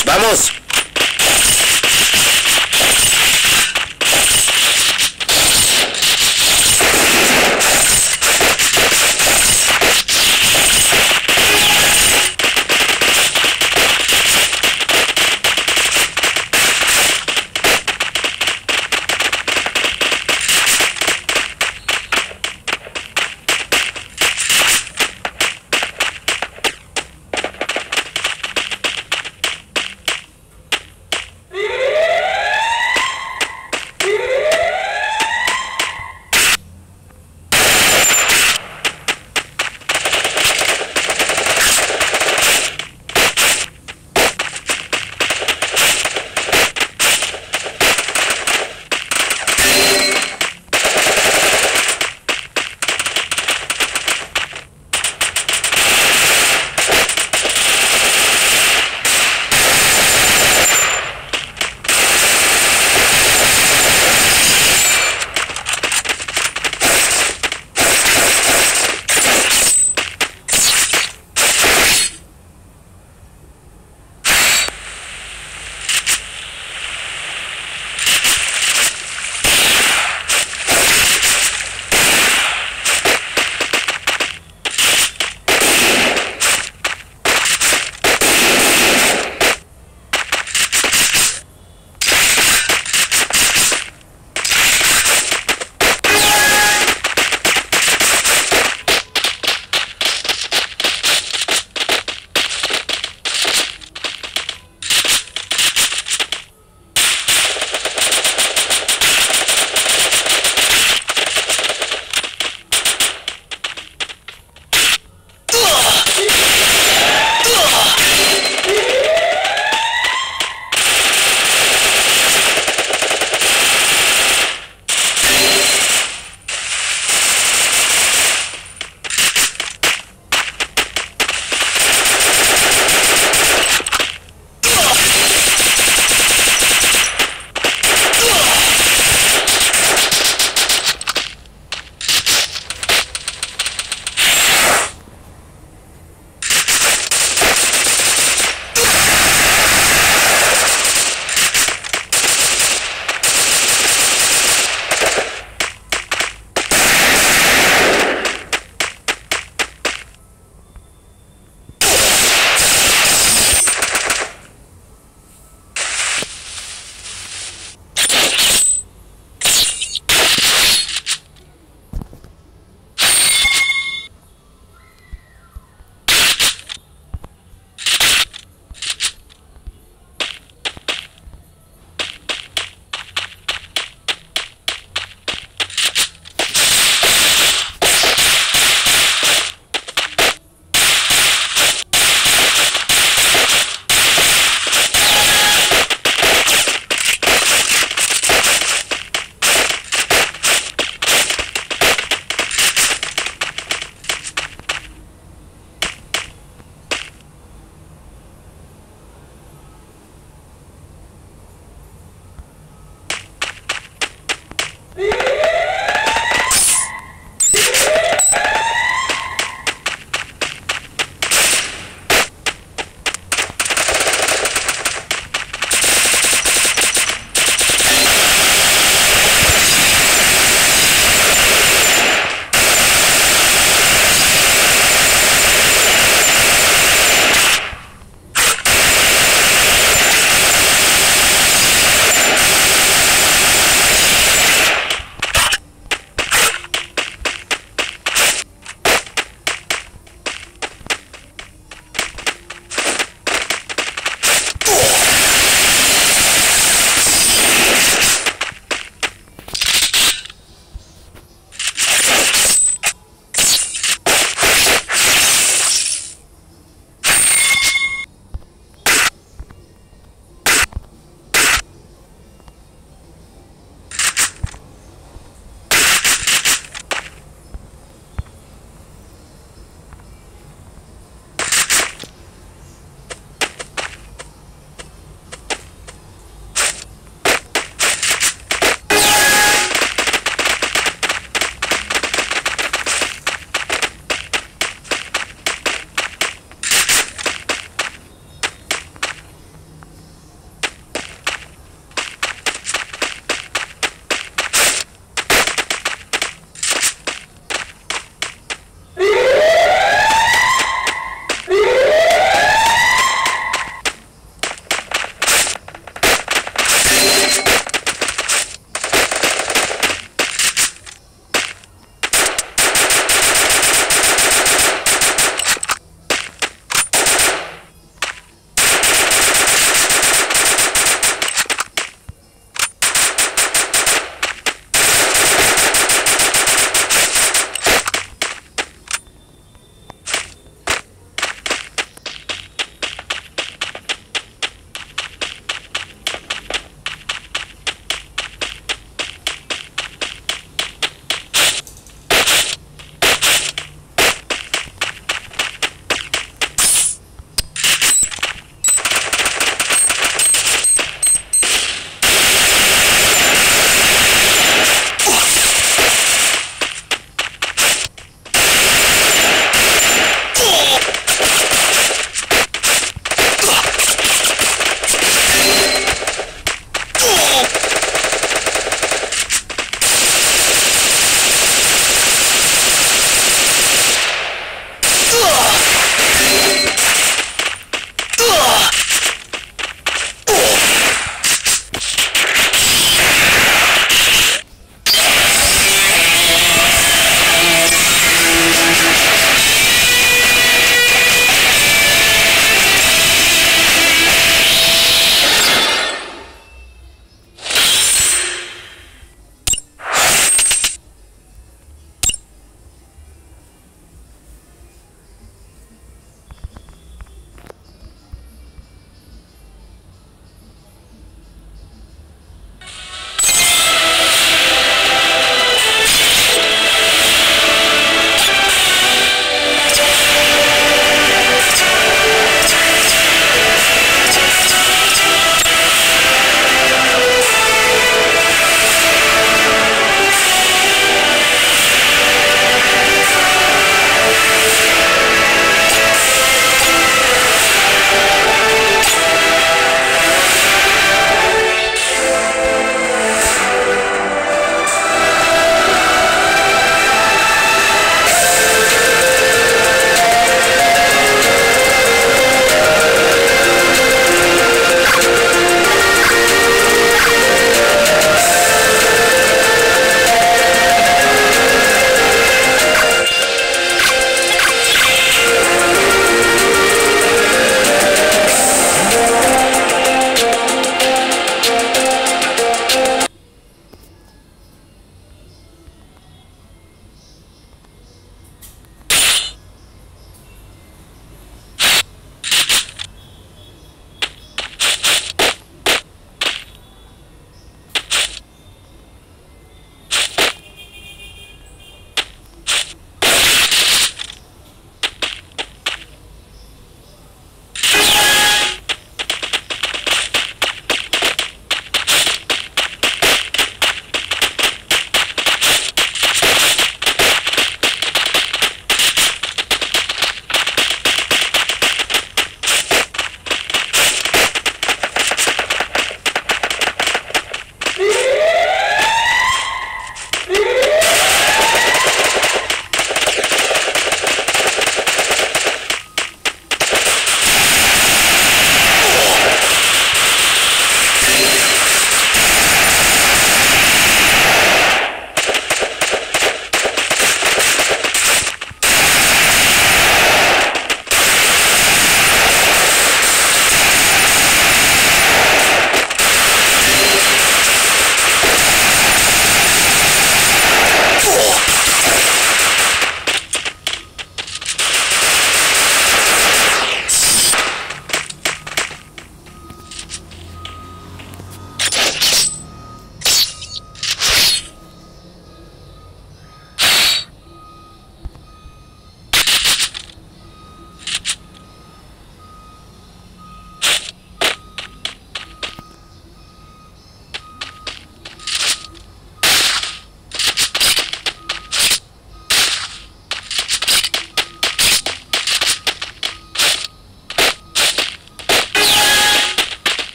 Vamos.